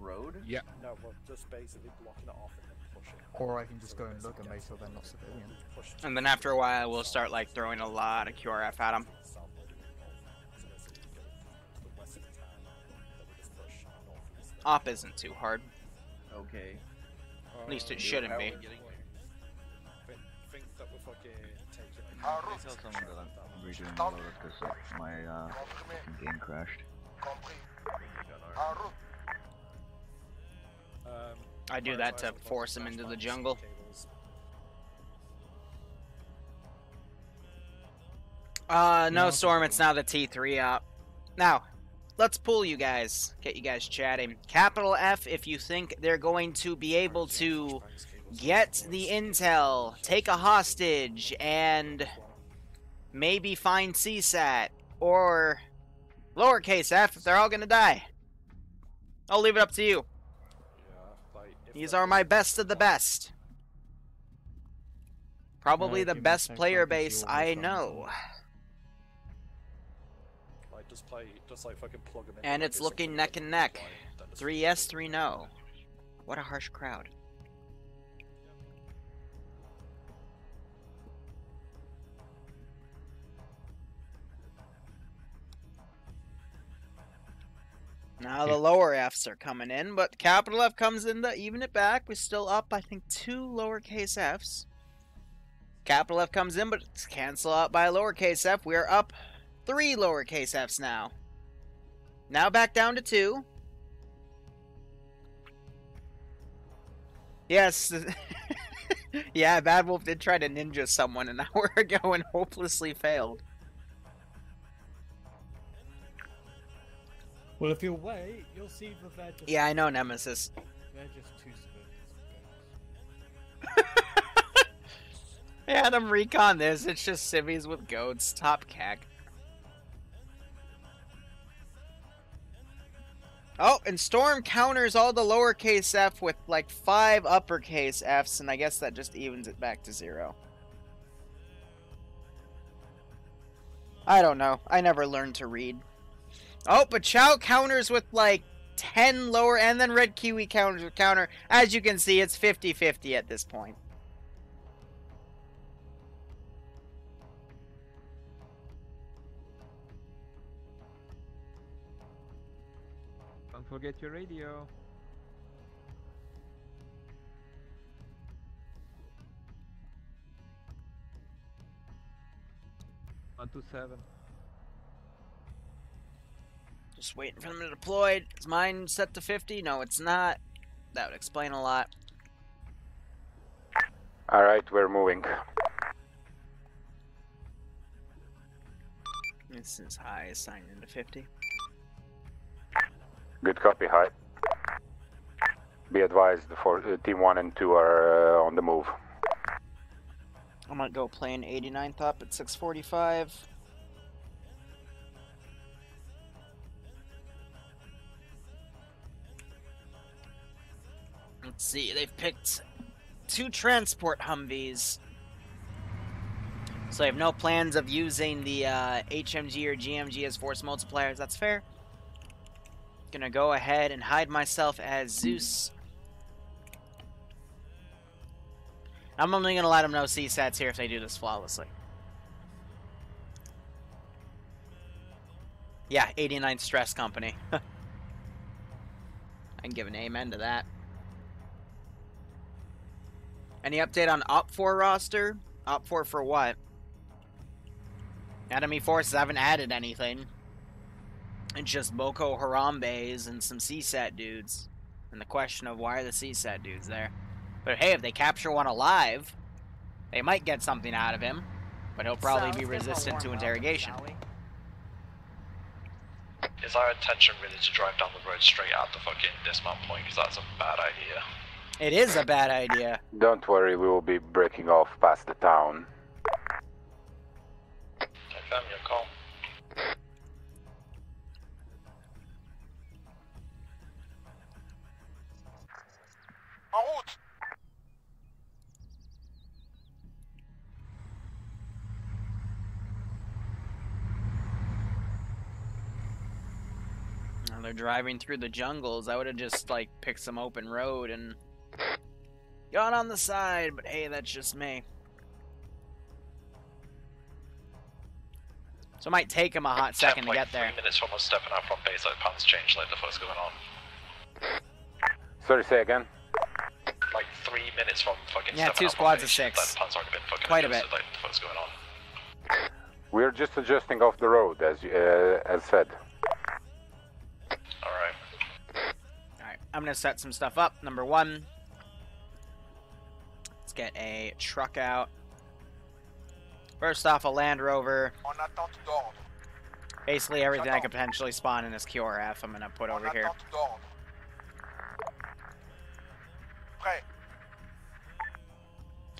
road? Yeah. No, we're just basically blocking it off and then pushing. Or I can just go and look and make sure they're not civilian. And then after a while, we'll start like throwing a lot of QRF at them. south of the wall. So basically go to the west of the town, then we just push northeast. Op isn't too hard. Okay. At least it Uh, shouldn't be. are Think, think that we're fucking taking it. Please tell someone that I'm redoing the loader because my uh, game crashed. Um, I do that to force them into the jungle. Uh, no, Storm, it's now the T3 op. Now, let's pull you guys. Get you guys chatting. Capital F if you think they're going to be able to get the intel, take a hostage, and maybe find CSAT. Or lowercase f if they're all gonna die. I'll leave it up to you. Yeah, like, if These they're- my best of the best. Probably the give me a best player I can see base I know. Like, just play, just like fucking plug them in. And it's looking neck and neck. blind, then just Three yes, three no. What a harsh crowd. Now the lower Fs are coming in, but capital F comes in to even it back. We're still up, I think, two lowercase f's. Capital F comes in, but it's cancel out by lowercase f. We are up three lowercase f's now. Now back down to two. Yes. yeah, Bad Wolf did try to ninja someone an hour ago and hopelessly failed. Well, if you wait, you'll see that they're just, Yeah, I know, Nemesis. they're just two civilians. Yeah, recon this. It's just civvies with goats. Top cack. Oh, and Storm counters all the lowercase f with like five uppercase f's, and I guess that just evens it back to zero. I don't know. I never learned to read. Oh, but Chow counters with like 10 lower, and then Red Kiwi counters with counter. As you can see, it's 50 50 at this point. Don't forget your radio. One two seven. Just waiting for them to deploy. Is mine set to 50? No, it's not. That would explain a lot. Alright, we're moving. This is high, assigned into 50. Good copy, high. Be advised, for uh, team 1 and 2 are uh, on the move. I'm gonna go play an 89th up at 645. See, they've picked two transport Humvees. So I have no plans of using the uh, HMG or GMG as force multipliers. That's fair. Gonna go ahead and hide myself as Zeus. I'm only gonna let them know CSAT's here if they do this flawlessly. Yeah, 89 Stress Company. I can give an amen to that. Any update on OPFOR roster? OPFOR for what? Enemy forces haven't added anything. It's just Boko Harambe's and some CSAT dudes. And the question of why are the CSAT dudes there? But hey, if they capture one alive, they might get something out of him. But he'll probably be resistant to interrogation. Is our intention really to drive down the road straight out the fucking dismount point? Because that's a bad idea. It is a bad idea. Don't worry, we will be breaking off past the town. Confirm your call. Well, they're driving through the jungles. I would have just like picked some open road and gone on the side, but hey, that's just me. So it might take him a hot second to get there. Three minutes from us stepping out from base, like plans change, like the fuck's going on. Sorry, say again. Like three minutes from fucking Yeah, stepping two squads of six. Like, the plan's already been fucking Quite a bit. Like the fuck's going on. We're just adjusting off the road, as you- uh, as said. All right. Alright, I'm gonna set some stuff up. Number one, let's get a truck out. First off, a Land Rover. En attente d'ordre. Basically everything I could potentially spawn in this QRF I'm gonna put over here.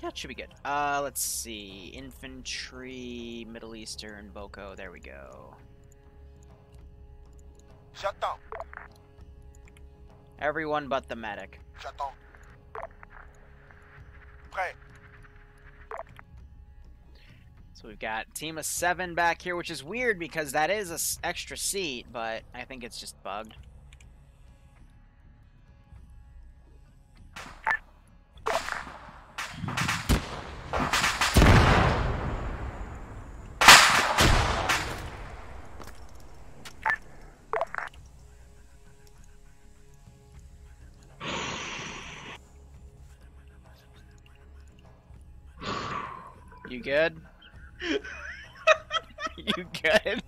Yeah, it should be good. Uh, let's see. Infantry, Middle Eastern, Boko. There we go. J'attends. Everyone but the medic. J'attends. Prêt. So we've got team of seven back here, which is weird because that is a s- extra seat, but I think it's just bugged. You good? you good?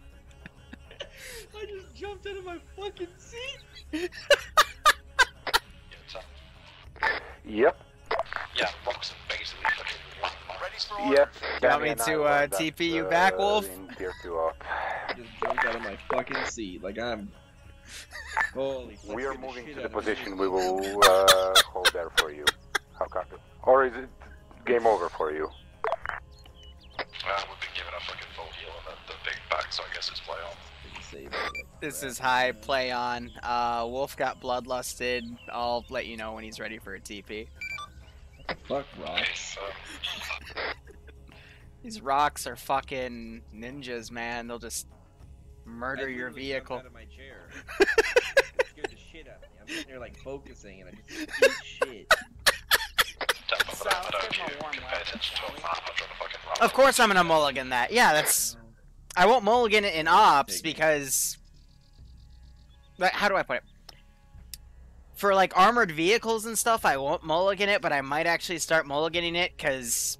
I just jumped out of my fucking seat. Yeah, it's, Yep. yeah, rocks and basically fucking. Ready for order. Yep. You want me Danny and I to, were uh, that, TP you back, Wolf? In tier two up. just jumped out of my fucking seat. Like I'm. Holy. fuck, We are scared the moving to the out of me. position we will uh, hold there for you. How copy? Or is it game over for you? Uh, we've been given a fucking full heal on the, the big back, so I guess it's play on. Didn't save it, like, This is high play on. Uh, Wolf got bloodlusted. I'll let you know when he's ready for a TP. Fuck Okay, rocks. These rocks are fucking ninjas, man. They'll just murder your vehicle. Out of my chair. It scared the shit out of me. I'm sitting there like focusing and I just eat shit. Tap up that, I don't know if you pay attention to a map, I'm fucking run. Of course, I'm gonna mulligan that. Yeah, that's. I won't mulligan it in ops because. Like, how do I put it? For like armored vehicles and stuff, I won't mulligan it, but I might actually start mulliganing it because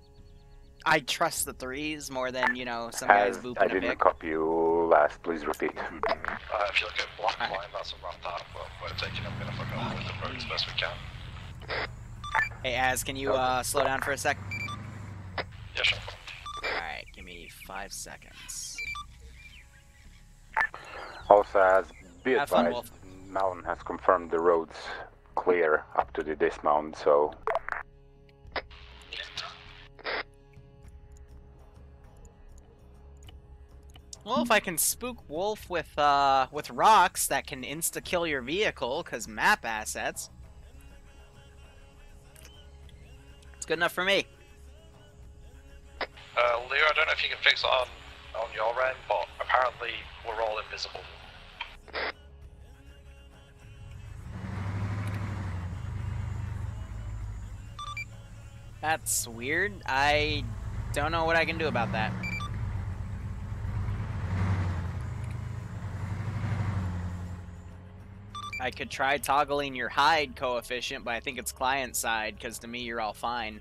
I trust the threes more than you know some guys As booping I a didn't big. copy you last, please repeat. Uh, if you look at black Alright. line, that's a rough that. Well, we're taking, I'm gonna fucking avoid the road as best we can. Hey, Az, can you uh, slow down for a sec? Yeah, sure. Alright, give me five seconds. Also, as be Have fun, advised, Malin has confirmed the roads clear up to the dismount, so Well, if I can spook Wolf with uh with rocks that can insta kill your vehicle, cause map assets, it's good enough for me. Uh, Leo, I don't know if you can fix it on, on your end, but apparently we're all invisible. That's weird. I don't know what I can do about that. I could try toggling your hide coefficient, but I think it's client side, because to me you're all fine.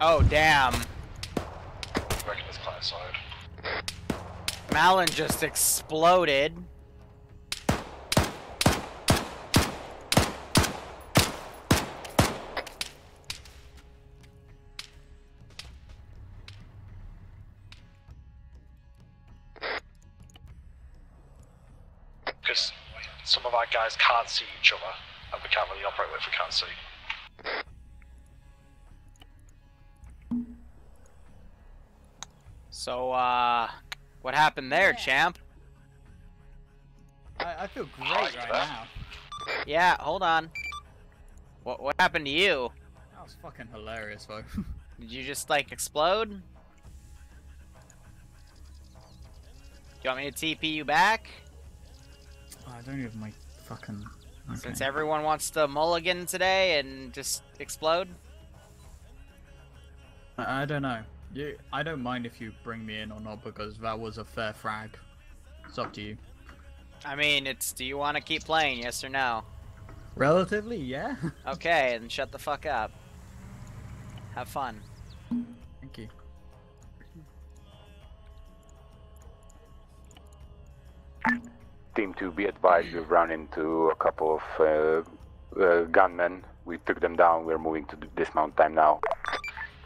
Oh, damn. I reckon it's client side. Malin just exploded. Guys can't see each other, and we can't really operate if we can't see. So, uh, what happened there, champ? I, I feel great Hi, right now. Yeah, hold on. What what happened to you? That was fucking hilarious, though. Did you just like explode? Do you want me to TP you back? I don't even have my fucking. Okay. Since everyone wants to mulligan today and just explode? I, I don't know. You, I don't mind if you bring me in or not because that was a fair frag. It's up to you. I mean, it's do you want to keep playing, yes or no? Relatively, yeah. Okay, and shut the fuck up. Have fun. Thank you. Team 2, be advised, we've run into a couple of uh, uh, gunmen. We took them down. We're moving to the dismount time now.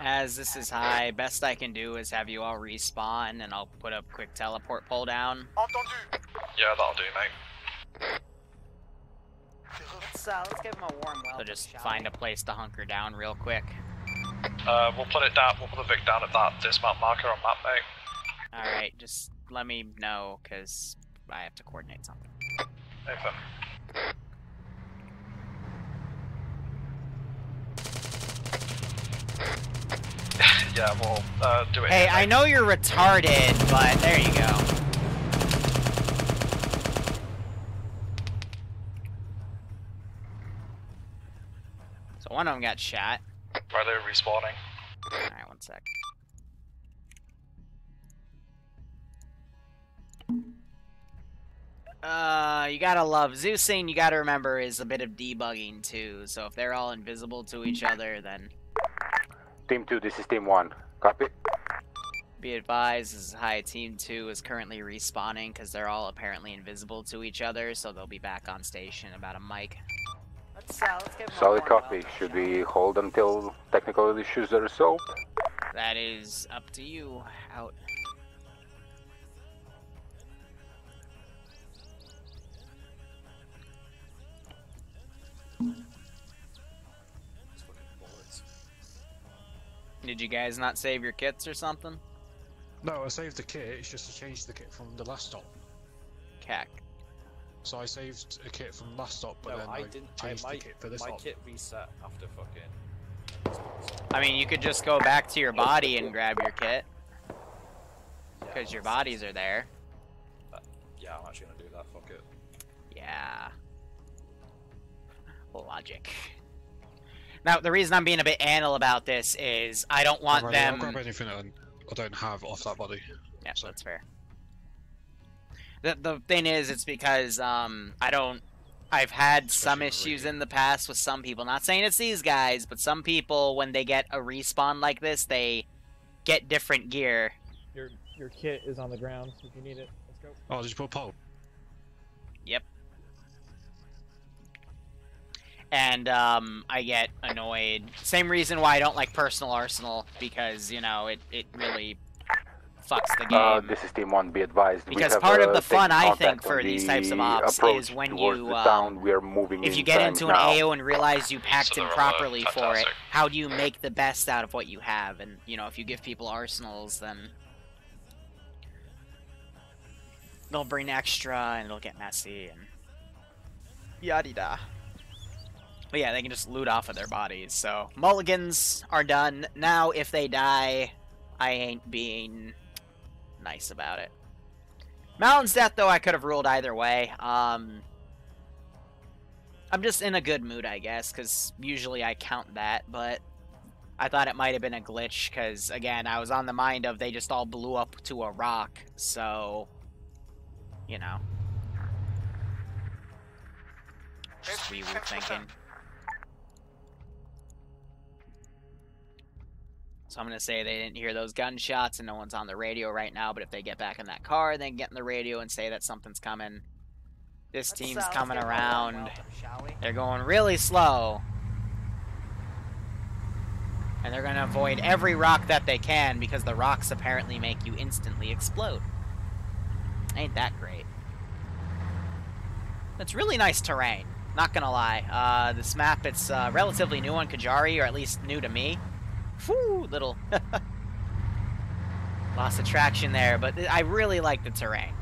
As this is high, best I can do is have you all respawn, and I'll put a quick teleport pull down. Yeah, that'll do, mate. Let's, uh, let's give him a warm welcome. So just find a place to hunker down real quick. Uh, we'll put it down. We'll put the Vic down at that dismount marker on map, mate. All right, just let me know because I have to coordinate something. Nathan. yeah, we'll uh, do it. Hey, I know you're retarded, but there you go. So one of them got shot. Are they're respawning. Alright, one sec. Uh, you gotta love Zeusing. You gotta remember is a bit of debugging too. So if they're all invisible to each other, then Team 2, this is Team 1. Copy? be advised, this is high team two is currently respawning because they're all apparently invisible to each other. So they'll be back on station about a mic. Let's, uh, let's give 'em Solid warm copy. welcome, Should shall we hold until technical issues are resolved? That is up to you. Out. Did you guys not save your kits or something? No, I saved the kit. It's just to change the kit from the last stop. Cack. So I saved a kit from last stop, but no, then I I, didn't. I, changed my the kit for this my stop. kit reset after fucking. I mean, you could just go back to your body and grab your kit. Because your bodies are there. Uh, yeah, I'm actually gonna do that. Fuck it. Yeah. Logic. Now, the reason I'm being a bit anal about this is I don't want Alrighty, them. I'll grab anything that I don't have off that body. Yeah, so. that's fair. The the thing is, it's because um I don't. I've had some issues in the past with some people. Not saying it's these guys, but some people when they get a respawn like this, they get different gear. Your your kit is on the ground if you need it. Let's go. Oh, did you put a pole? Yep. And um, I get annoyed. Same reason why I don't like personal arsenal because you know it it really fucks the game. Uh, this is Team 1, be advised. we Because have, part of uh, the fun, I think, for on these types of ops is when you, the um, town. We're moving if you get into an now. AO and realize you packed So in they're, uh, for it, how do you make the best out of what you have? And you know, if you give people arsenals, then they'll bring extra and it'll get messy and yada da. But yeah, they can just loot off of their bodies. So mulligans are done. Now, if they die, I ain't being nice about it. Mountain's death, though, I could have ruled either way. Um, I'm just in a good mood, I guess, because usually I count that, but I thought it might have been a glitch, because, again, I was on the mind of they just all blew up to a rock, so, you know. Just woo thinking. So I'm gonna say they didn't hear those gunshots and no one's on the radio right now, but if they get back in that car, then get in the radio and say that something's coming. This Let's, team's uh, coming give 'em a warm around. welcome. They're going really slow. And they're gonna avoid every rock that they can because the rocks apparently make you instantly explode. Ain't that great? It's really nice terrain, not gonna lie. Uh, this map, it's uh, relatively new on Kujari, or at least new to me. Whew, little lost attraction there, but I really like the terrain.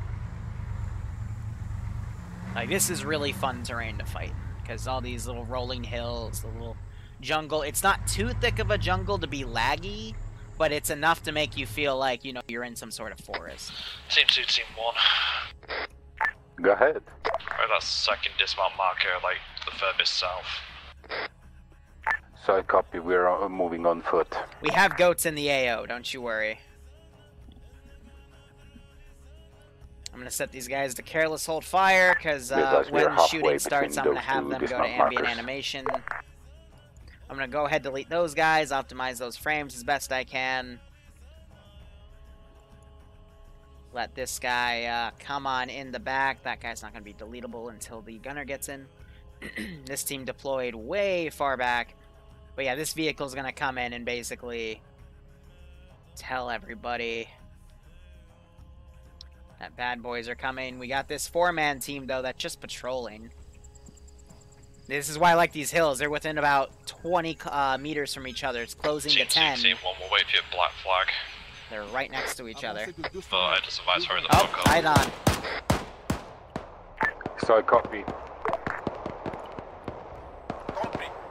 Like this is really fun terrain to fight because all these little rolling hills, the little jungle. It's not too thick of a jungle to be laggy, but it's enough to make you feel like you know you're in some sort of forest. Team 2, Team 1. Go ahead. Right, that's second dismount marker, like the furthest south. So I copy. We're uh, moving on foot. We have goats in the AO, don't you worry. I'm gonna set these guys to careless hold fire, because uh, when shooting starts, I'm gonna have them go to ambient markers. animation. I'm gonna go ahead delete those guys, optimize those frames as best I can. Let this guy uh, come on in the back. That guy's not gonna be deletable until the gunner gets in. this team deployed way far back. But yeah, this vehicle's gonna come in and basically tell everybody that bad boys are coming. We got this four-man team though that's just patrolling. This is why I like these hills. They're within about 20 uh, meters from each other. It's closing Team to 2, 10. Team team, 1 will wait for your black flag. They're right next to each other. But I just advise hurry the Oh, fuck up. hide on. So I copy.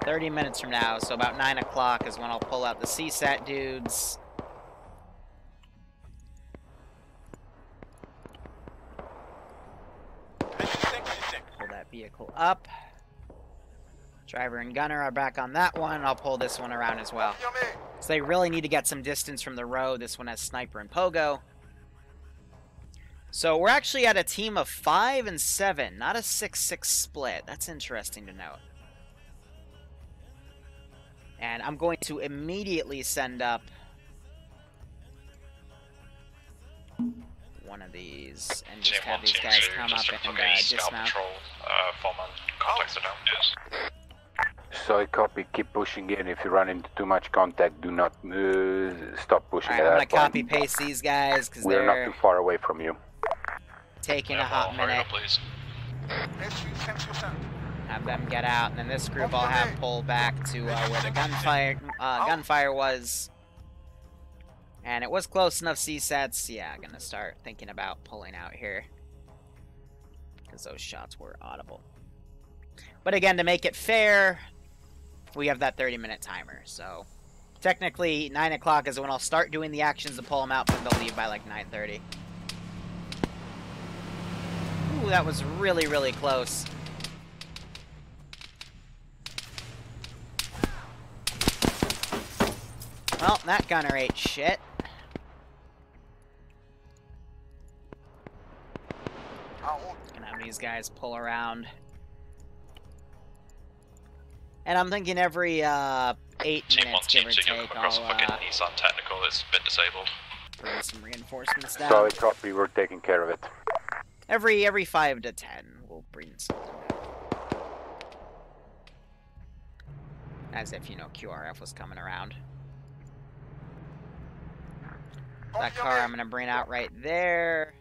30 minutes from now, so about 9 o'clock is when I'll pull out the CSAT dudes. Pull that vehicle up. Driver and gunner are back on that one. I'll pull this one around as well. So they really need to get some distance from the road. This one has sniper and pogo. So we're actually at a team of 5 and 7, not a 6-6 split. That's interesting to note. And I'm going to immediately send up one of these and just Team have 1, these guys 2, come up a and fucking uh, scout dismount. patrol. Uh, four-man contacts are down. Yes. So I copy. Keep pushing in. If you run into too much contact, do not uh, stop pushing. Alright, at I'm gonna point. copy paste these guys because We're they're not too far away from you. taking a hot well, hurry minute. up, please. Have them get out, and then this group I'll have pull back to uh, where the gunfire uh, gunfire was. And it was close enough CSATs. Yeah, gonna start thinking about pulling out here. Because those shots were audible. But again, to make it fair, we have that 30 minute timer. So technically, 9 o'clock is when I'll start doing the actions to pull them out, but they'll leave by like 9.30. Ooh, that was really, really close. Well, that gunner ate shit. Gonna have these guys pull around. And I'm thinking every uh, eight Team 1, minutes, Team give or 2, you'll take, come across a I'll fucking uh, Nissan Technical that's been disabled. bring some reinforcements down. So I copy. We're taking care of it. Every every five to ten, we'll bring something down. As if you know QRF was coming around. That car I'm gonna bring out right there.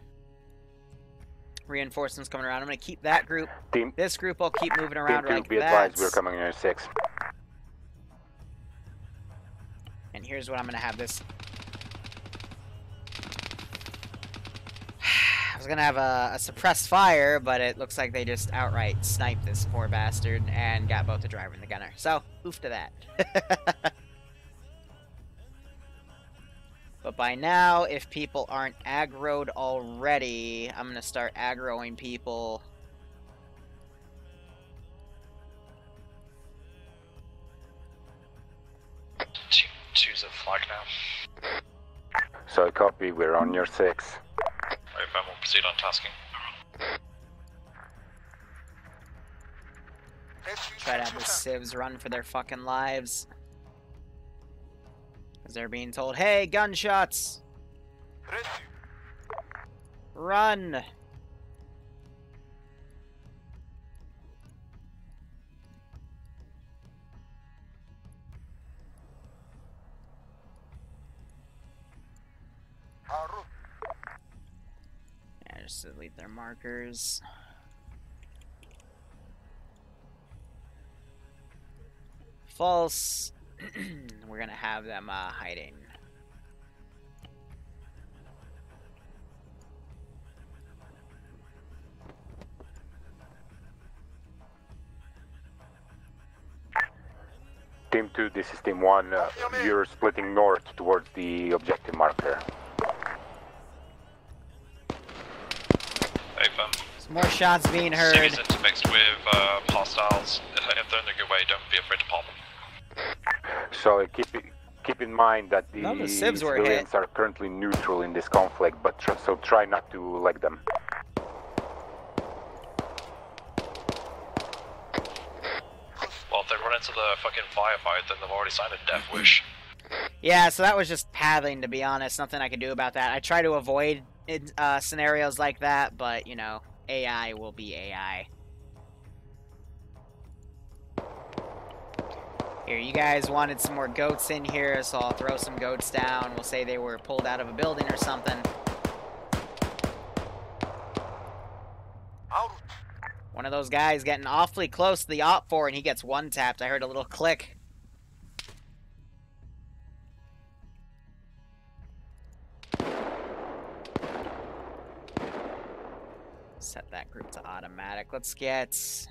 Reinforcements coming around. I'm gonna keep that group. Team, This group I'll keep moving team around two, like be that. advised. We're coming in at six. And here's what I'm gonna have this. I was gonna have a, a suppressed fire, but it looks like they just outright sniped this poor bastard and got both the driver and the gunner. So, oof to that. but by now, if people aren't aggroed already, I'm gonna start aggroing people. Team 2's a flag now. So copy. We're on your six. Right, then we'll proceed on tasking. Try to have the civs run for their fucking lives. As they're being told, hey, gunshots! Run! Yeah, just delete their markers. False. We're gonna have them uh, hiding. Team 2, this is Team 1. Uh, you're splitting north towards the objective marker. Hey, fam. Some more shots being heard. Cities intermixed with uh, hostiles. If they're in a good way, don't be afraid to pop them. So keep it, keep in mind that the None of the civs were civilians are currently neutral in this conflict, but tr- so try not to leg them. Well, if they run into the fucking firefight, then they've already signed a death wish. Yeah, so that was just pathing, to be honest. Nothing I could do about that. I try to avoid uh, scenarios like that, but, you know, AI will be AI. Here, you guys wanted some more goats in here, so I'll throw some goats down. We'll say they were pulled out of a building or something. One of those guys getting awfully close to the OPFOR and he gets one tapped. I heard a little click. Set that group to automatic. Let's get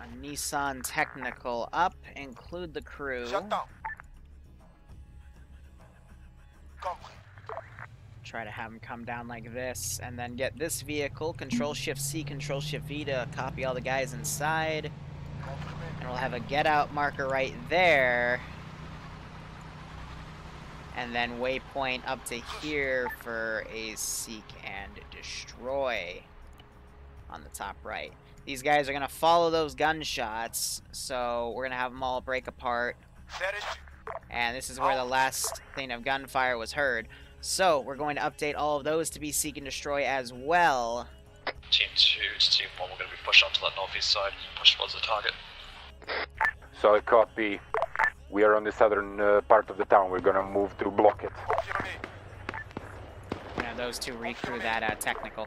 a Nissan Technical up. Include the crew. Try to have them come down like this, and then get this vehicle. Control Shift C, Control Shift V to copy all the guys inside. And we'll have a get out marker right there. And then waypoint up to here for a seek and destroy on the top right. These guys are going to follow those gunshots, so we're going to have them all break apart. And this is where the last thing of gunfire was heard. So, we're going to update all of those to be seek and destroy as well. Team 2 to Team 1, we're going to be pushed onto that northeast side, push towards the target. So copy. We are on the southern uh, part of the town. We're gonna move to block it. You those two recrew that uh, technical.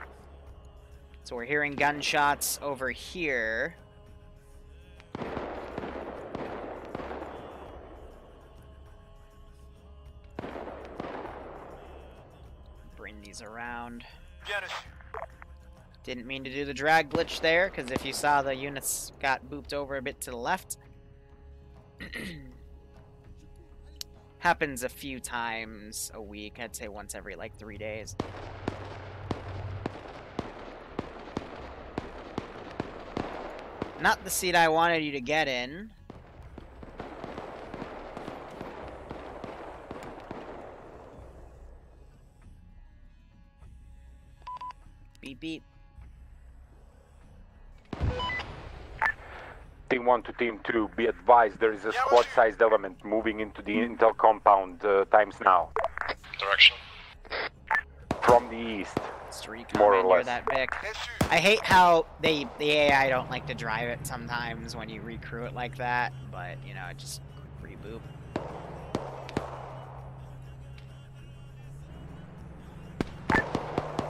So we're hearing gunshots over here. Bring these around. Didn't mean to do the drag glitch there, because if you saw the units got booped over a bit to the left. Happens a few times a week. I'd say once every like three days. Not the seat I wanted you to get in. Beep beep. Team 1 to Team 2, be advised there is a squad-sized element moving into the Intel compound uh, times now. Direction. From the east. Street More or less. that Vic. I hate how they the AI don't like to drive it sometimes when you recrew it like that, but you know, it just reboot.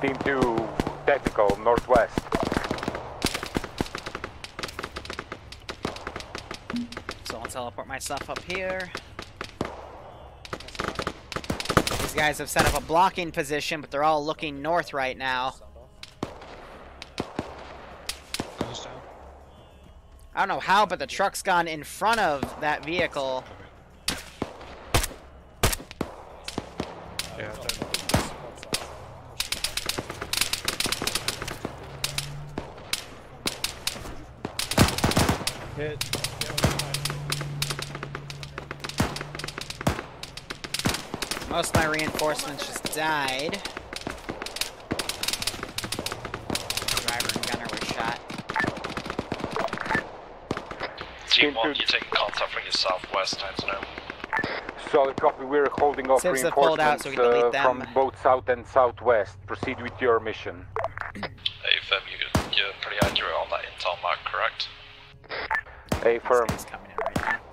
Team 2, technical, northwest. So I'll teleport myself up here. These guys have set up a blocking position, but they're all looking north right now. I don't know how, but the truck's gone in front of that vehicle. Yeah, don't. Hit. Most of my reinforcements just died. Driver and gunner were shot. Team Team 1, two. you're taking contact from your southwest times now. Solid copy, we're holding off Civs have pulled out, reinforcements so we can uh, from both south and southwest. Proceed with your mission. Hey, Fem, you, you're pretty accurate on that intel mark, correct? A firm,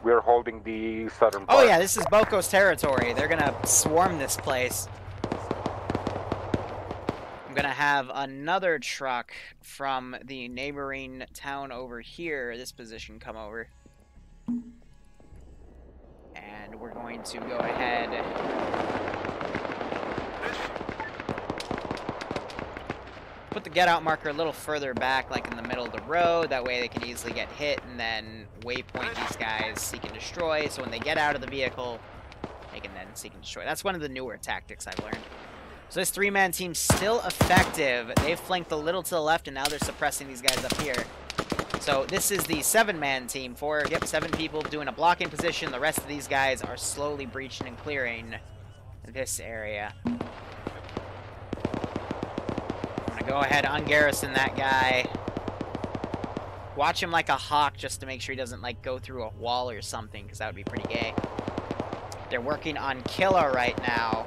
we're holding the southern oh, part. Oh yeah, this is Boko's territory. They're gonna swarm this place. I'm gonna have another truck from the neighboring town over here, this position, come over. And we're going to go ahead. Put the get out marker a little further back, like in the middle of the road. That way they can easily get hit, and then waypoint these guys, seek and destroy. So when they get out of the vehicle, they can then seek and destroy. That's one of the newer tactics I've learned. So this three-man team's still effective. They've flanked a little to the left, and now they're suppressing these guys up here. So this is the seven-man team. Four, yep, seven people doing a blocking position. The rest of these guys are slowly breaching and clearing this area. Go ahead, ungarrison that guy. Watch him like a hawk just to make sure he doesn't like go through a wall or something, because that would be pretty gay. They're working on Killer right now.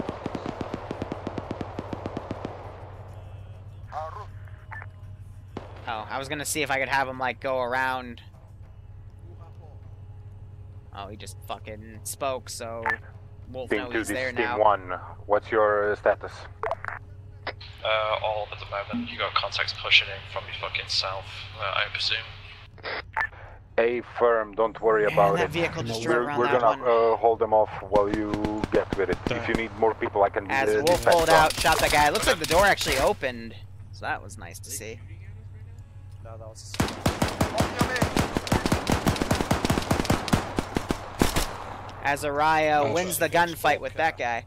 Oh, I was gonna see if I could have him like go around. Oh, he just fucking spoke, so Wolf Team know 2, he's there is Team now. 1. What's your status? Uh, all at the moment. You got contacts pushing in from your fucking south, uh, I presume. A firm, don't worry Man, about that it. vehicle just we're around we're that gonna one. uh, hold them off while you get with it. If you need more people, I can As uh, Wolf dispatch pulled out, shot that guy. It looks like the door actually opened, so that was nice to see. No, that was Azariah wins the gunfight with that guy.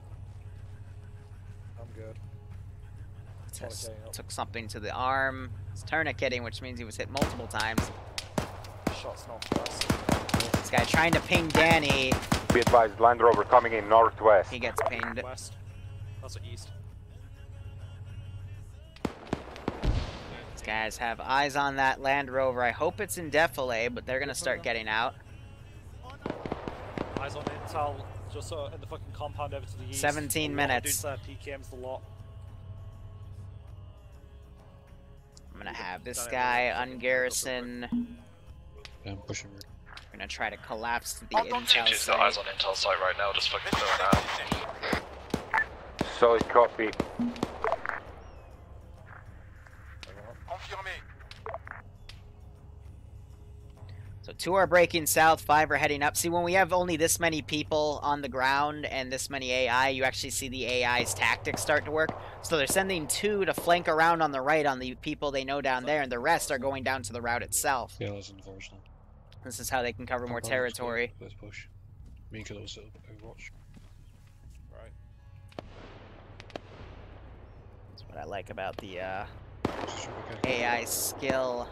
Just took something to the arm. It's tourniqueting, which means he was hit multiple times. Shots northwest. This guy trying to ping Danny. Be advised, Land Rover coming in northwest. He gets pinged. West. That's what east. These guys have eyes on that Land Rover. I hope it's in defilé, but they're gonna start getting out. Eyes on intel, just uh, in the fucking compound over to the east. 17 A lot of minutes. Dudes there, PKM's the lot. Gonna have this guy ungarrison. Yeah, I'm pushing route. We're gonna try to collapse the Team intel 2's got eyes site. on intel site right now, just fucking throwing out. Solid copy. So two are breaking south, five are heading up. See, when we have only this many people on the ground and this many AI, you actually see the AI's tactics start to work. So they're sending two to flank around on the right on the people they know down there, and the rest are going down to the route itself. Yeah, that's unfortunate. This is how they can cover more Compound, let's go. territory. Let's push. Me and Killer will set up Overwatch. Right. That's what I like about the uh, This should be okay. AI skill.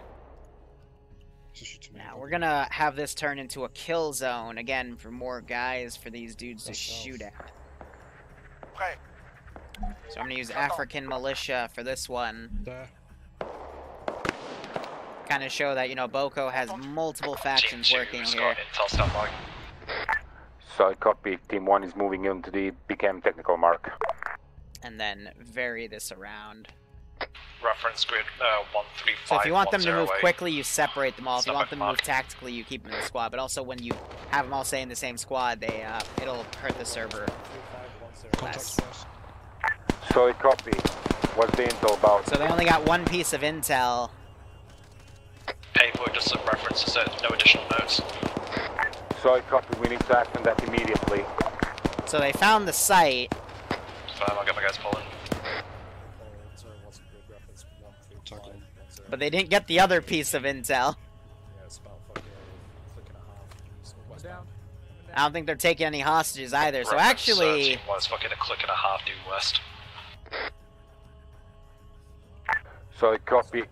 Now we're gonna have this turn into a kill zone again for more guys for these dudes to That's shoot south. at. So I'm gonna use African militia for this one. There. Kind of show that you know Boko has multiple factions 2's working here. So standby. Solid copy. Team 1 is moving into the PKM technical mark. and then vary this around. Reference grid uh, 135. So if you want them to move 108. quickly, you separate them all. If you want them to move tactically, you keep them in the squad. But also when you have them all stay in the same squad, they uh, it'll hurt the server 3510. Contacts less. first. Solid copy. What's the intel about? So they only got one piece of intel. Paperwork just some references it, no additional notes. Solid copy. We need to act on that immediately. So they found the site. Fine, I'll get my guys pulling. But they didn't get the other piece of intel. Yeah, it's about fucking click and a half. So westbound. I don't think they're taking any hostages either. So Reference, uh, actually, team one fucking a click and a half due west. Solid copy.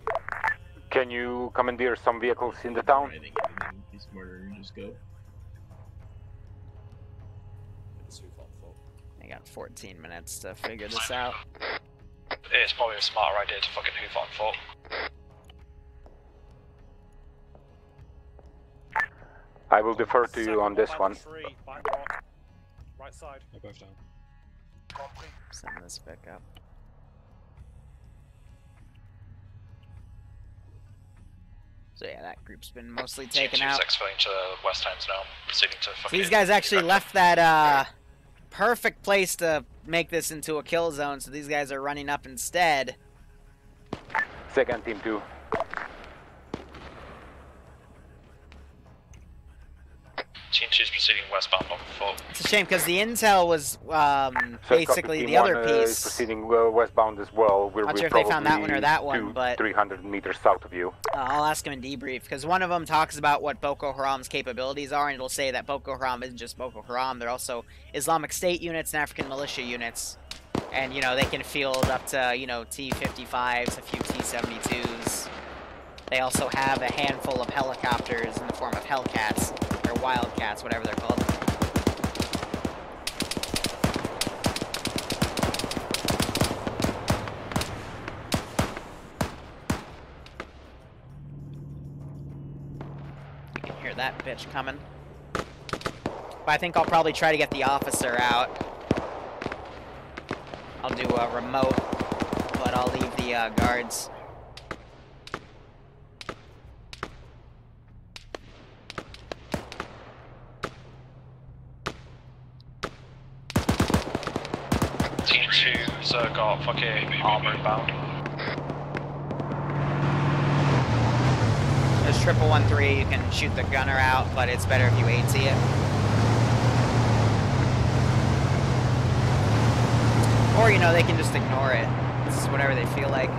Can you commandeer some vehicles in the town? I think he's smarter. Just go. It's too far full. they got 14 minutes to figure this out. It's probably a smarter idea to fucking hoof on foot. I will defer to you on this one. Right side. They're both down. Send this back up. So yeah, that group's been mostly taken out. to west times now, proceeding to. These guys actually left that uh, perfect place to make this into a kill zone. So these guys are running up instead. Second team two. 10 proceeding westbound. It's a shame because the intel was um, so basically the other one, piece. Proceeding uh, westbound as well. We're, Not sure if they found that one or that one, two, but 300 meters south of you. Uh, I'll ask him in debrief because one of them talks about what Boko Haram's capabilities are, and it'll say that Boko Haram isn't just Boko Haram; they're also Islamic State units and African militia units, and you know they can field up to you know T-55s, a few T-72s. They also have a handful of helicopters in the form of Hellcats. Wildcats, whatever they're called. You can hear that bitch coming. But I think I'll probably try to get the officer out. I'll do a remote, but I'll leave the uh, guards. Team 2's uh, got fucking armor inbound. There's triple one three. You can shoot the gunner out, but it's better if you AT it. Or you know they can just ignore it. This is whatever they feel like.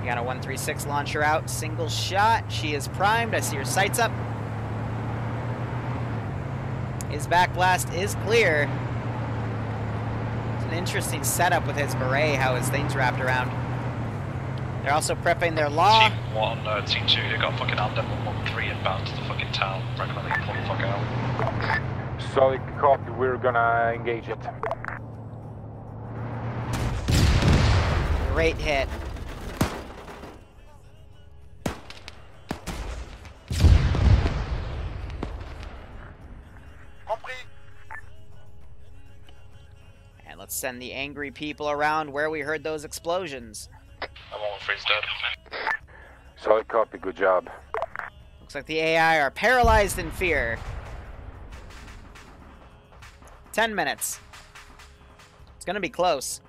You got a one three six launcher out, single shot. She is primed. I see her sights up. His back blast is clear. It's an interesting setup with his beret, how his things wrapped around. They're also prepping their law. Team 1, uh, Team 2, they got fucking Amden 113 inbound to the fucking town. Recommend they pull the fuck out. Solid copy, we're gonna engage it. Great hit. And the angry people around where we heard those explosions. I'm 113's dead. Solid copy, good job. Looks like the AI are paralyzed in fear. Ten minutes. It's gonna be close.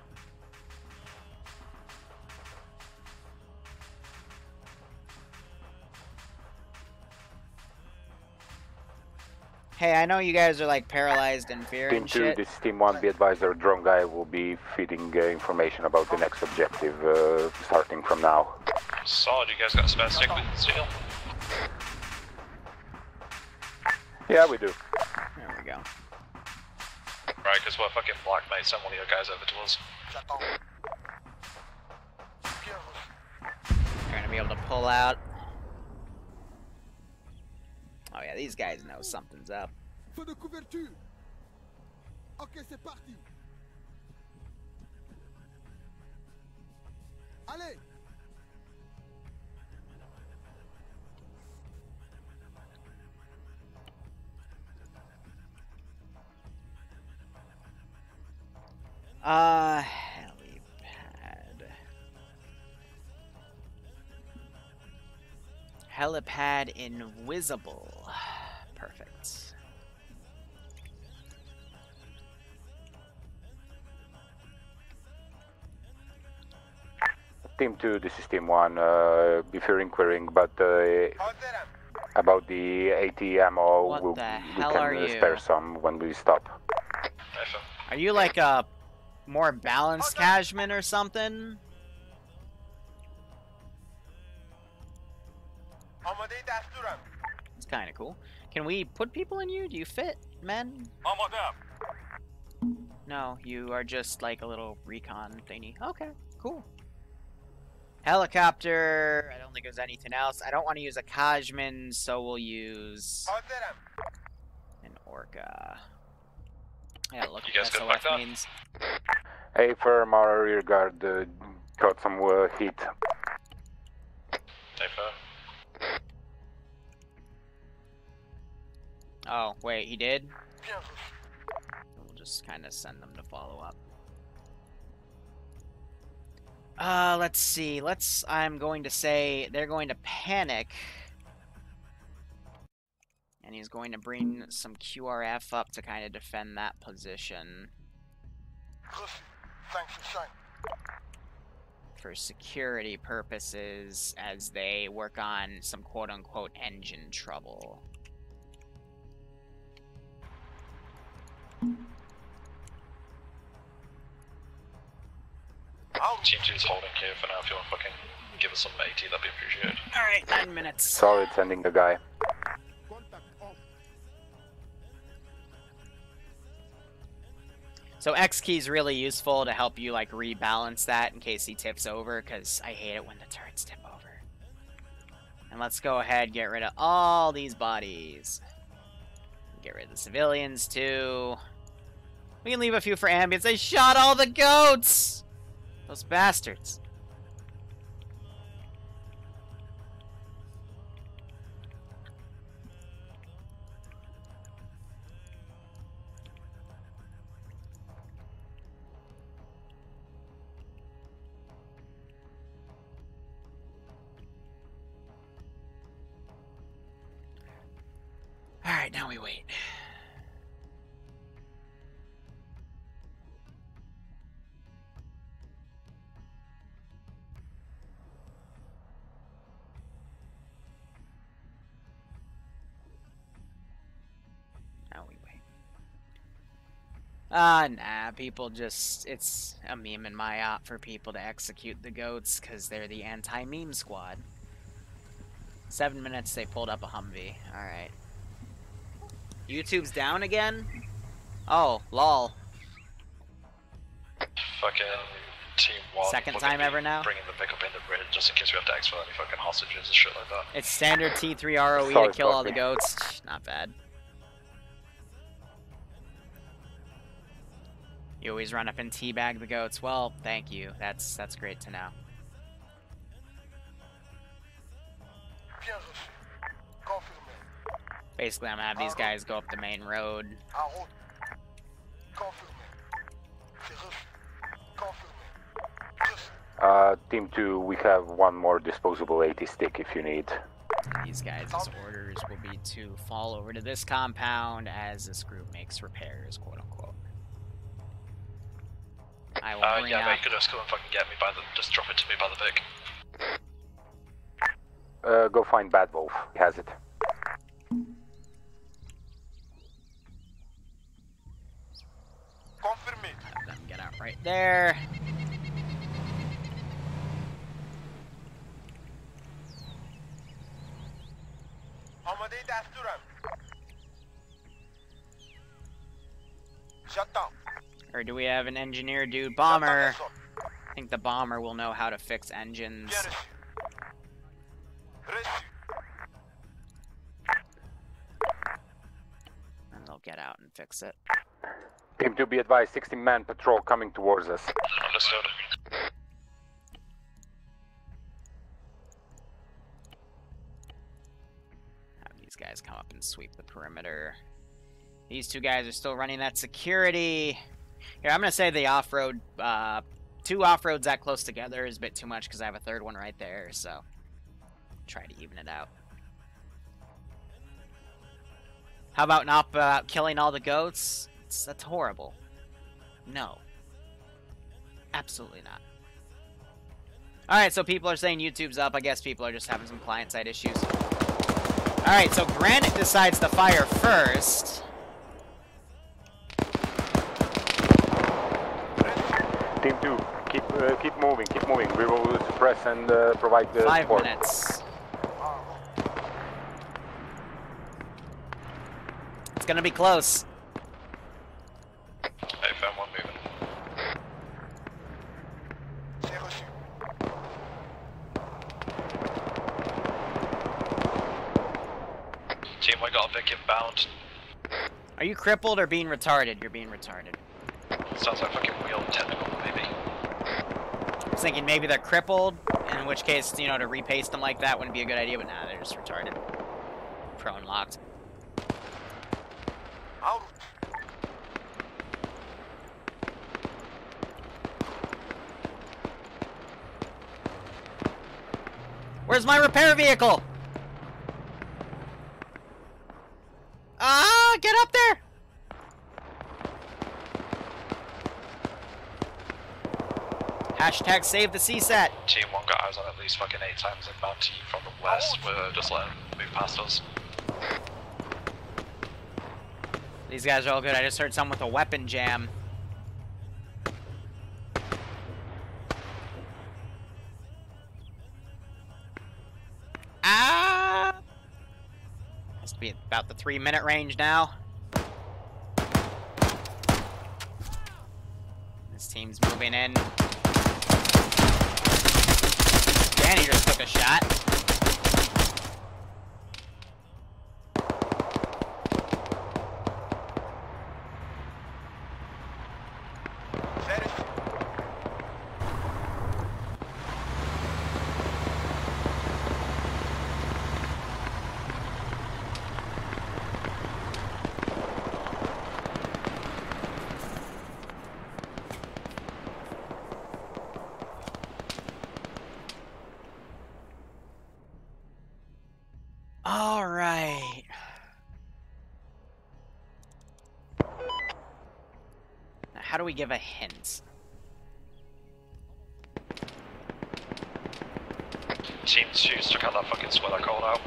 Hey, I know you guys are like paralyzed in fear Team and 2, shit. this is Team 1, be advised our drone guy will be feeding uh, information about the next objective uh, starting from now. Solid, you guys got a spare stick with steel? Yeah, we do. There we go. Right, because we're fucking black, mate. Send one of your guys over to us. They're gonna be able to pull out. Oh yeah, these guys know something's up. Feu de couverture. Ok, c'est parti. Allez. Uh, Helipad invisible. Perfect. Team 2, this is Team 1. Uh, if you're inquiring but, the, about the AT ammo, What we'll, the we can are uh, you? spare some when we stop. Are you like a more balanced Kajman or something? It's kind of cool. Can we put people in you? Do you fit, men? No, you are just like a little recon thingy. Okay, cool. Helicopter. I don't think there's anything else. I don't want to use a Kajman, so we'll use an Orca. I gotta look You guys what good back SOF means. Hey, firm, our rear guard uh, got some uh, heat. Hey, fair. Oh, wait, he did? We'll just kind of send them to follow up. Uh, let's see. Let's. I'm going to say they're going to panic. And he's going to bring some QRF up to kind of defend that position Thanks for for security purposes as they work on some quote-unquote engine trouble. I'll Team 2's holding here for now if you want to fucking give us some AT, that'd be appreciated. Alright, 10 minutes. Solid sending the guy. So X key is really useful to help you like rebalance that in case he tips over, because I hate it when the turrets tip over. And let's go ahead get rid of all these bodies. Get rid of the civilians too. We can leave a few for ambience. They shot all the goats! Those bastards. Wait. Now we wait. Ah, nah, people just. It's a meme in my op for people to execute the goats because they're the anti meme squad. Seven minutes, they pulled up a Humvee. Alright. YouTube's down again? Oh, lol. Fucking Team 1. Second time ever now? Bringing the pickup in the bridge just in case we have to exfil any fucking hostages and shit like that. It's standard T3 ROE Sorry, to kill all the goats. Not bad. You always run up and teabag the goats. Well, thank you. That's that's great to know. Basically, I'm gonna have these guys go up the main road. Uh, team 2, we have one more disposable AT stick if you need. These guys' orders will be to fall over to this compound as this group makes repairs, quote unquote. I will Uh, yeah, out. mate, you could just come and fucking get me by the. Just drop it to me by the Vic. Uh, go find Bad Wolf. He has it. Right there. Shut down. Or do we have an engineer dude? Bomber. I think the bomber will know how to fix engines. And they'll get out and fix it. Team 2, be advised, 60-man patrol coming towards us. Understood. Have these guys come up and sweep the perimeter. These two guys are still running that security. Here, I'm gonna say the off-road, uh, two off-roads that close together is a bit too much because I have a third one right there, so try to even it out. How about not uh, killing all the goats? It's, that's horrible. No. Absolutely not. Alright, so people are saying YouTube's up. I guess people are just having some client-side issues. Alright, so Granite decides to fire first. Team 2, keep uh, keep moving, keep moving. We will suppress and uh, provide the Five support. minutes. It's gonna be close. Hey, fam, one moving. Team, I got a Vic inbound. Are you crippled or being retarded? You're being retarded. Sounds like fucking real technical, maybe. I was thinking maybe they're crippled, in which case, you know, to repaste them like that wouldn't be a good idea, but nah, they're just retarded. Prone locked. Where's my repair vehicle? Get up there! Hashtag save the CSAT. Team 1 got eyes on at least fucking 8 times inbound team from the west. Oh. We're just letting them move past us. These guys are all good. I just heard someone with a weapon jam. About the three minute range now. This team's moving in. Danny just took a shot. We give a hint? Team 2 stuck out that fucking squad I called out.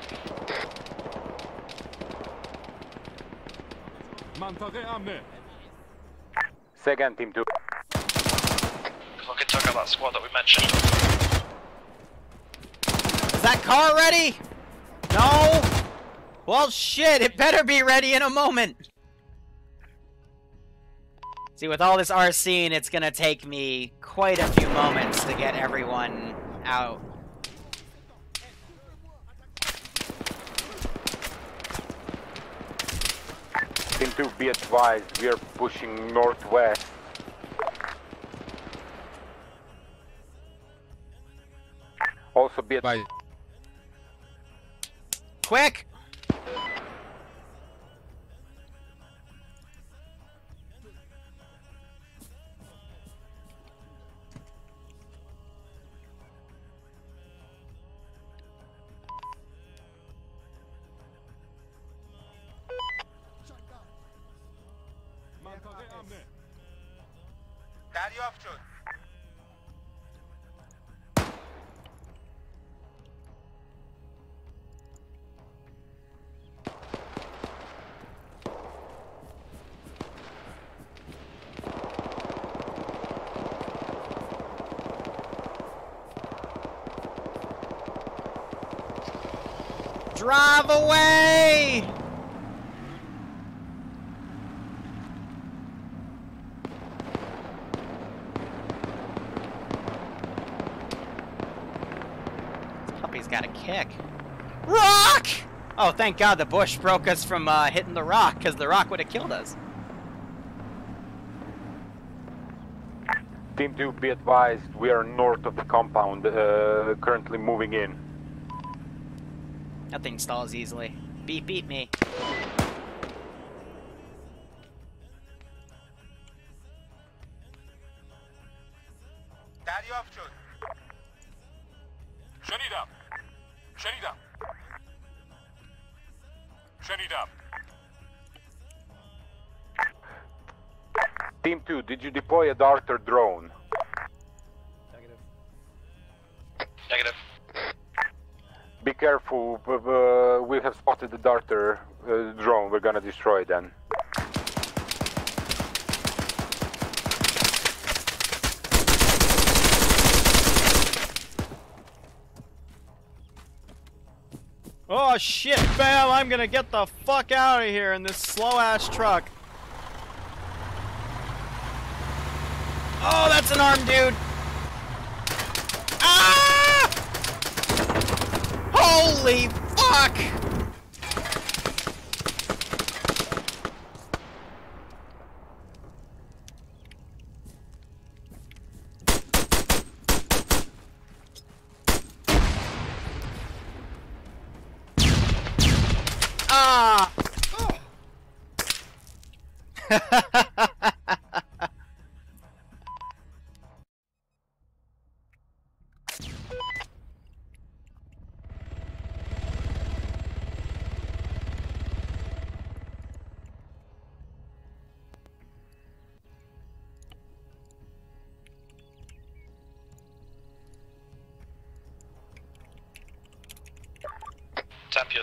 Say again, Team 2. Fucking took out that squad that we mentioned. Is that car ready? No? Well, shit, it better be ready in a moment. See, with all this RCing, it's gonna take me quite a few moments to get everyone out. Team 2, be advised, we are pushing northwest. Also be advised. Quick! Drive away! This puppy's got a kick. Rock! Oh, thank God the bush broke us from uh, hitting the rock, because the rock would have killed us. Team 2, be advised, we are north of the compound, uh, currently moving in. Nothing stalls easily. Beep beep me. Team 2, did you deploy a darter drone? Careful, b- we have spotted the darter uh, drone, we're gonna destroy then. Oh shit, fam! I'm gonna get the fuck out of here in this slow ass truck. Oh, that's an armed dude. Ah! Holy fuck!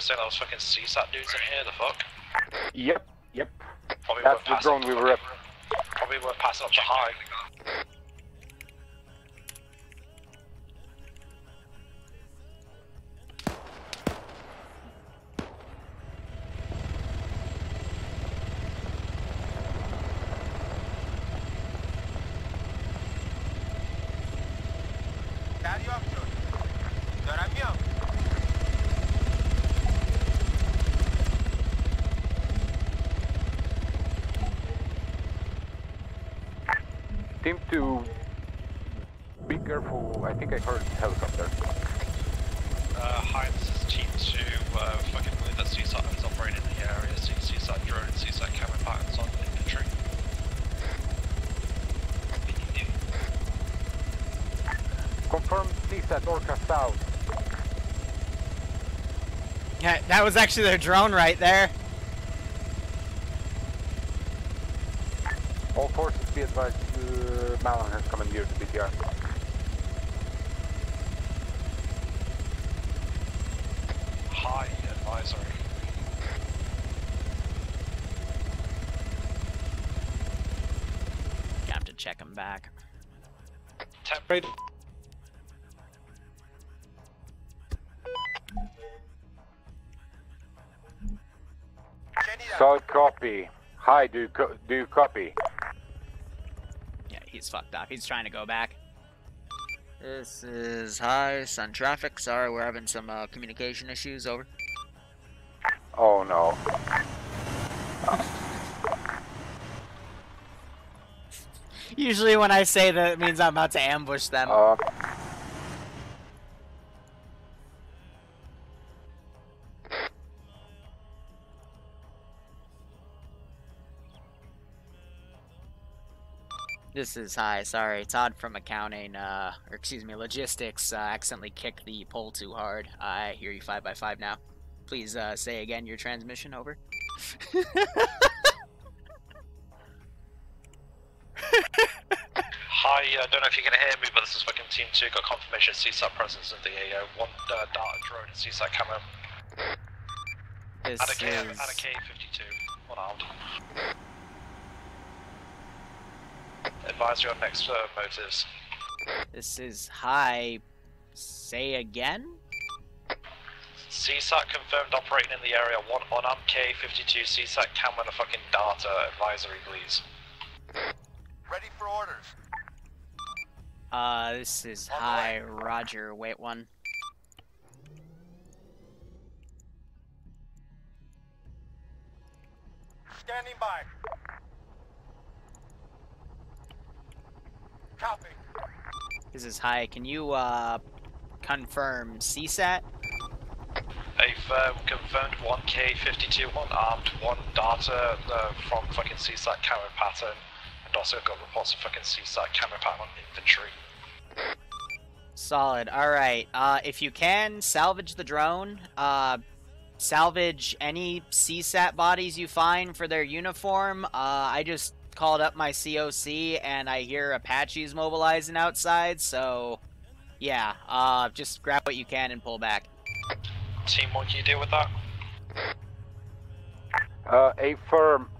Saying those fucking CSAT dudes in here, the fuck? Yep, yep. Probably That's the drone we were Probably worth passing up to high. Careful. I think I heard helicopter. Uh, hi, this is Team 2. Uh, fucking believe that CSAT is operating in the area. See CSAT drone and CSAT camera patterns on infantry. Confirm CSAT Orca South. Yeah, that was actually their drone right there. Copy? Yeah, he's fucked up. He's trying to go back. This is High Sun Traffic. Sorry, we're having some uh, communication issues. Over. Oh no. Usually, when I say that, it means I'm about to ambush them. Uh, This is High. Sorry, Todd from accounting, uh, or excuse me, logistics, uh, accidentally kicked the pole too hard. I hear you five by five now. Please uh, say again your transmission. Over. Hi, I don't know if you can hear me, but this is fucking Team 2. Got confirmation CSAT presence in the AO. One uh, darter drone and CSAT camera. This At a K, is. at a K52. One armed. Advisory on next uh, motives. This is High. Say again. CSAT confirmed operating in the area. One unarmed K52 CSAT camera and a fucking darter advisory, please. Ready for orders. Uh, this is High. Roger. Wait one. Standing by. Copy. This is High. Can you uh confirm CSAT? Firm confirmed 1K52, one armed, one darter uh, from fucking CSAT camera pattern, and also got reports of fucking CSAT camera pattern on infantry. Solid. All right. Uh, if you can salvage the drone, uh, salvage any CSAT bodies you find for their uniform. Uh, I just called up my COC and I hear Apaches mobilizing outside. So, yeah. Uh, just grab what you can and pull back. Team what can you do with that? uh, a firm.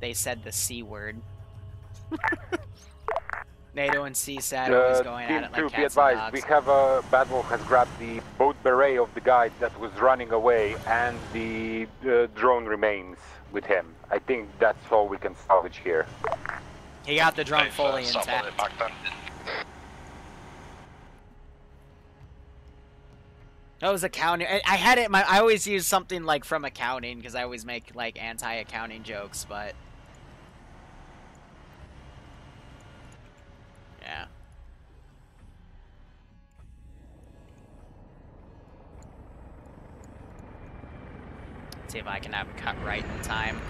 They said the C word. NATO and CSAT always Uh, going team at it 2, like be advised, we have a Bad Wolf has grabbed the boat beret of the guy that was running away, and the uh, drone remains with him. I think that's all we can salvage here. He got the drone Hey, fully stop intact. it back then. That was accounting. I, I had it. My I always use something like from accounting because I always make like anti-accounting jokes, but yeah. See if I can have it cut right in time.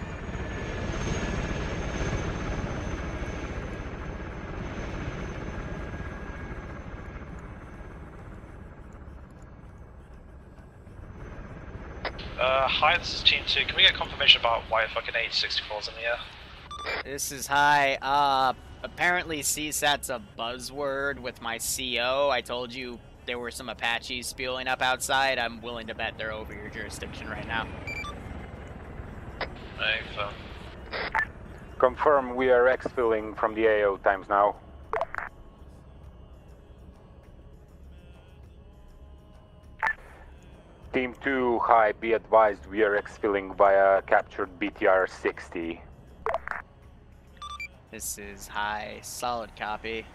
Uh, hi, this is Team 2. Can we get confirmation about why fucking H-64's in the air? This is high. Uh, apparently CSAT's a buzzword with my CO. I told you there were some Apaches spewing up outside. I'm willing to bet they're over your jurisdiction right now. Affirm. Confirm we are exfilling from the AO times now. Team 2, high, be advised we are exfilling via captured BTR 60. This is high, solid copy.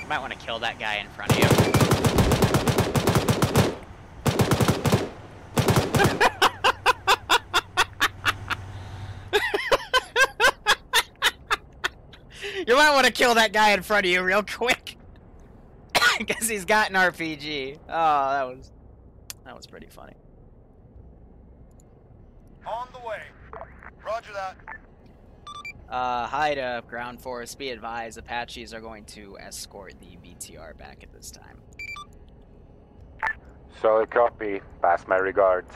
You Might want to kill that guy in front of you. you might want to kill that guy in front of you real quick. Because he's got an RPG. Oh, that was that was pretty funny. On the way. Roger that. Uh, hi to ground force. Be advised, Apaches are going to escort the BTR back at this time. Solid copy. Pass my regards.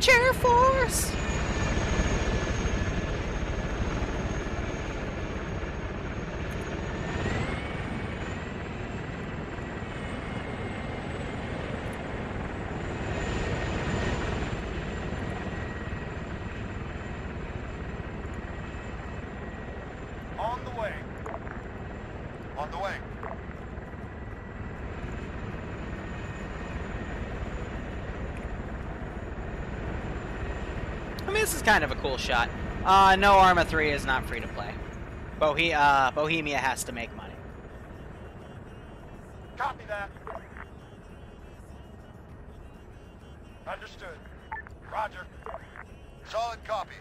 Chair force. On the way. On the way. I mean, this is kind of a cool shot. Uh, no Arma 3 is not free to play. Bohe uh, Bohemia has to make money. Copy that. Understood. Roger. Solid copy.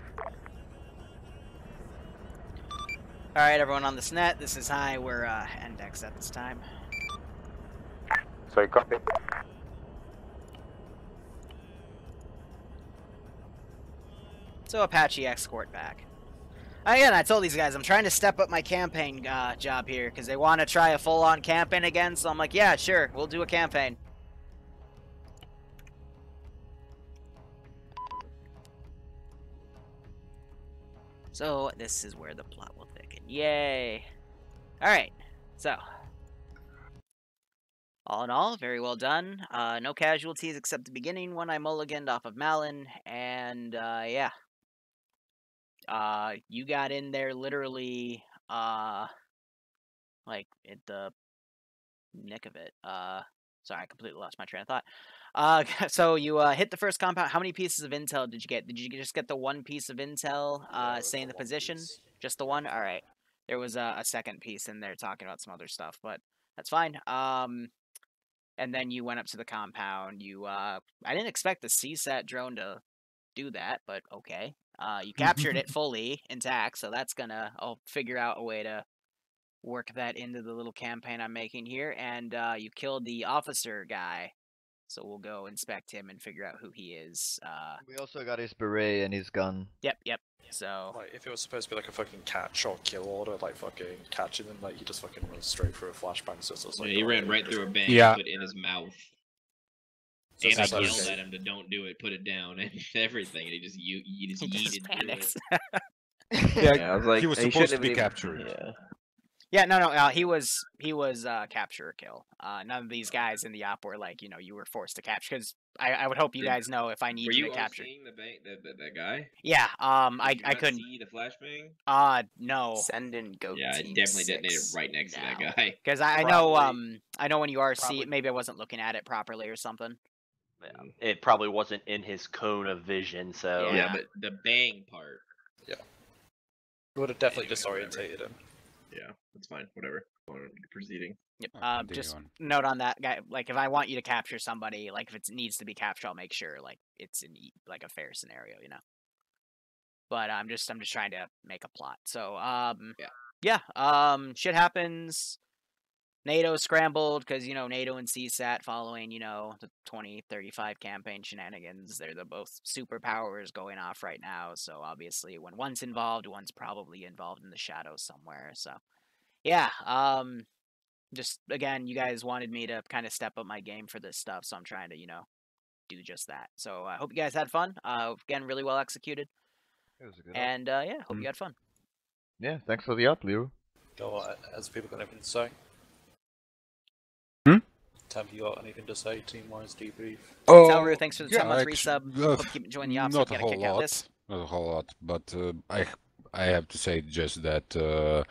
Alright, everyone on this net, this is High. We're uh, index at this time. Solid copy. So Apache escort back. Again, I told these guys I'm trying to step up my campaign uh, job here because they want to try a full-on campaign again. So I'm like, yeah, sure, we'll do a campaign. So this is where the plot will thicken. Yay! All right, so all in all, very well done. Uh, no casualties except the beginning when I mulliganed off of Malin, and uh, yeah. Uh, you got in there literally, uh, like at the nick of it. Uh, sorry, I completely lost my train of thought. Uh, so you uh, hit the first compound. How many pieces of intel did you get? Did you just get the one piece of intel, uh, saying the position? Just the one? All right. There was a, a second piece in there talking about some other stuff, but that's fine. Um, and then you went up to the compound. You, uh, I didn't expect the CSAT drone to do that, but okay. Uh, you captured it fully intact, so that's gonna. I'll figure out a way to work that into the little campaign I'm making here. And uh, you killed the officer guy, so we'll go inspect him and figure out who he is. Uh, We also got his beret and his gun. yep, yep. So Like, if it was supposed to be like a fucking catch or kill order, like fucking catching them, like he just fucking runs straight through a flashbang. So it's just like Yeah, he ran right through a bang, Yeah. put in his mouth. So and I it's like- yelled at him to don't do it, put it down, and everything, and he just you he just He just yeeted panics. it. Yeah, I was like, he was shouldn't supposed to be even- captured. Yeah. Yeah, no, no. Uh, he was he was uh, capture or kill. Uh, none of these guys in the op were like you know you were forced to capture because I, I would hope you guys know if I need Were you you to capture. seeing the bank that that, that guy? Yeah. Um. I Did you I not couldn't. see the flashbang. Uh. No. Send in go Yeah, I team definitely detonated six right next to that guy. Because I, I know um I know when you are see maybe I wasn't looking at it properly or something. It probably wasn't in his cone of vision, so Yeah, but the bang part. Yeah. Would have definitely Anyway, whatever. disorientated him. Yeah, that's fine. Whatever. Proceeding. Yep. Oh, Uh, just on. note on that guy. Like if I want you to capture somebody, like if it needs to be captured, I'll make sure like it's in e- like a fair scenario, you know. But I'm just I'm just trying to make a plot. So um Yeah. yeah um shit happens. NATO scrambled because you know NATO and CSAT following you know the 2035 campaign shenanigans. They're the both superpowers going off right now. So obviously when one's involved, one's probably involved in the shadows somewhere. So yeah um just again, you guys wanted me to kind of step up my game for this stuff, so I'm trying to, you know, do just that. So I hope you guys had fun. Uh, again, really well executed, It was a good and uh, yeah, hope Mm. you had fun. Yeah, thanks for the up, Leo. Go on, as people got anything to say? Tem, you got anything to say, team wise debrief? Oh, Telru, thanks for the yeah, 10 months actu- resub. uh, Hope you enjoying the ops. Not a a whole kick out of lot. Not a whole lot, but uh, I I have to say just that. Uh,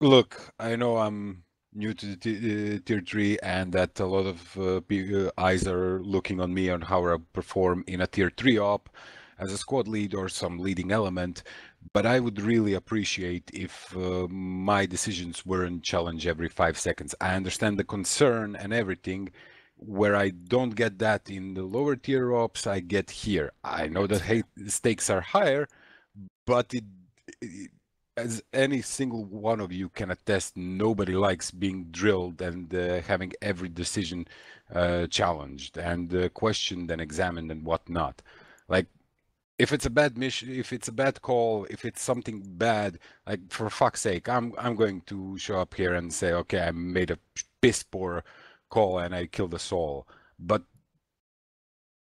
look, I know I'm new to the t- uh, tier three, and that a lot of uh, pe- uh, eyes are looking on me on how I perform in a tier three op as a squad lead or some leading element. But I would really appreciate if uh, my decisions weren't challenged every five seconds. I understand the concern and everything. Where I don't get that in the lower tier ops, I get here. I know that stakes are higher, but it, it as any single one of you can attest, nobody likes being drilled and uh, having every decision uh, challenged and uh, questioned and examined and whatnot. Like, if it's a bad mission, if it's a bad call, if it's something bad, like for fuck's sake, I'm I'm going to show up here and say, okay, I made a piss poor call and I killed a soul. But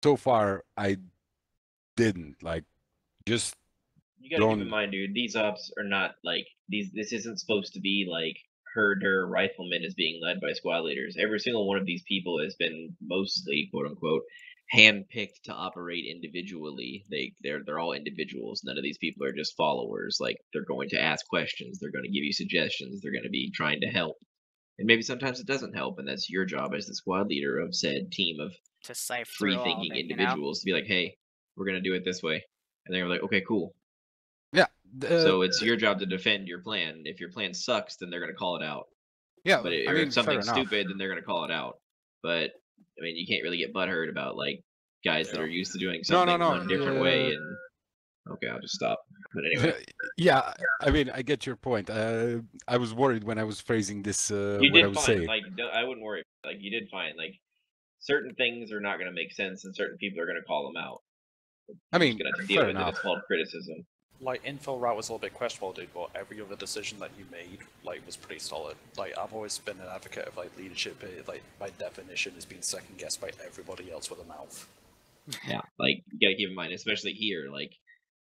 so far, I didn't. Like, just You gotta keep don't in mind, dude. These ops are not like these. This isn't supposed to be like herder rifleman is being led by squad leaders. Every single one of these people has been mostly quote unquote handpicked to operate individually. They they're they're all individuals. None of these people are just followers. Like they're going to ask questions. They're going to give you suggestions. They're going to be trying to help. And maybe sometimes it doesn't help, and that's your job as the squad leader of said team of To cipher free thinking it, you know? individuals to be like, hey, we're gonna do it this way. And they're like, okay, cool. Yeah. so it's your job to defend your plan. If your plan sucks, then they're gonna call it out. Yeah, But i- I mean, if fair something's stupid, then they're gonna call it out. But I mean, you can't really get butthurt about like guys that are used to doing No, no, something no, one different way. uh, And okay, I'll just stop. But anyway, yeah, I mean, I get your point. Uh, I was worried when I was phrasing this. Uh, you what I did was fine. saying. Like I wouldn't worry. Like you did fine. Like certain things are not gonna make sense, and certain people are gonna call them out. I You're mean, just gonna have to deal fair with it. It's called criticism. Like info route was a little bit questionable, dude, but every other decision that you made like was pretty solid. Like I've always been an advocate of like leadership. eh, Like by definition, is being second guessed by everybody else with a mouth. Yeah, like you gotta keep in mind, especially here, like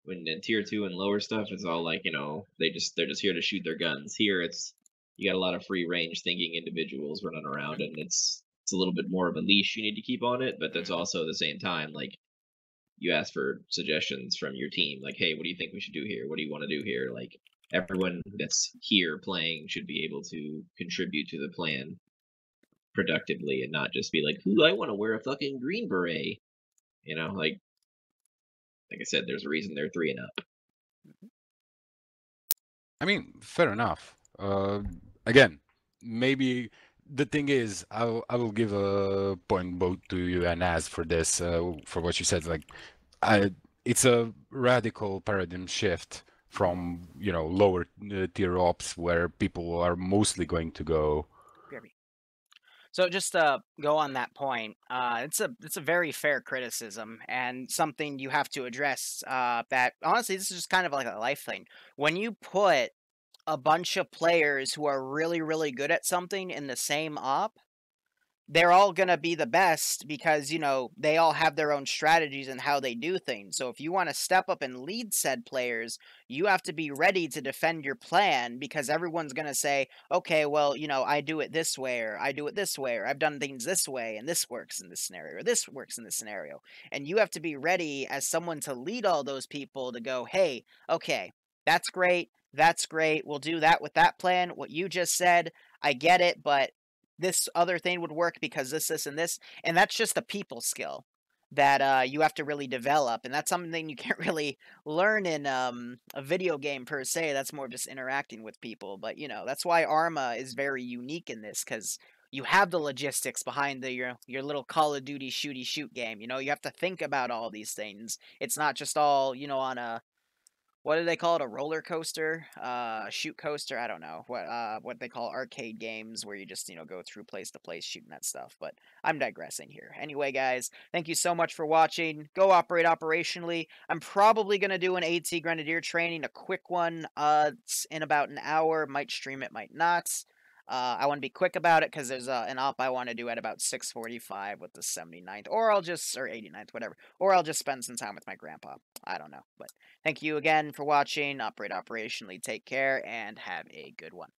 when in tier two and lower stuff, it's all like you know they just they're just here to shoot their guns. Here, it's you got a lot of free range thinking individuals running around, and it's it's a little bit more of a leash you need to keep on it. But that's also at the same time like you ask for suggestions from your team, like hey, what do you think we should do here? What do you want to do here? Like everyone that's here playing should be able to contribute to the plan productively and not just be like, "Ooh, I want to wear a fucking green beret." You know, like like I said, there's a reason they're three and up. I mean, fair enough. Uh, again, maybe the thing is, I'll I will give a point both to you and Az for this, uh, for what you said. Like, I, it's a radical paradigm shift from you know lower uh, tier ops where people are mostly going to go. So just to go on that point, uh, it's a it's a very fair criticism and something you have to address. Uh, that honestly, this is just kind of like a life thing. When you put a bunch of players who are really really good at something in the same op, they're all gonna be the best because you know they all have their own strategies and how they do things. So if you want to step up and lead said players, you have to be ready to defend your plan because everyone's gonna say, okay, well, you know, I do it this way or I do it this way or I've done things this way and this works in this scenario or this works in this scenario. And you have to be ready as someone to lead all those people to go, hey, okay, that's great. That's great. We'll do that with that plan. What you just said, I get it, but this other thing would work because this, this, and this. And that's just a people skill that uh, you have to really develop. And that's something you can't really learn in um, a video game per se. That's more just interacting with people. But, you know, that's why Arma is very unique in this because you have the logistics behind the your your little Call of Duty shooty shoot game. You know, you have to think about all these things. It's not just all, you know, on a what do they call it? A roller coaster, uh, shoot coaster. I don't know what uh what they call arcade games where you just you know go through place to place shooting that stuff. But I'm digressing here. Anyway, guys, thank you so much for watching. Go operate operationally. I'm probably gonna do an AT Grenadier training, a quick one. Uh, in about an hour. Might stream it, might not. Uh, I want to be quick about it because there's uh, an op I want to do at about 6:45 with the 79th, or I'll just or 89th, whatever, or I'll just spend some time with my grandpa. I don't know, but thank you again for watching. Operate operationally. Take care and have a good one.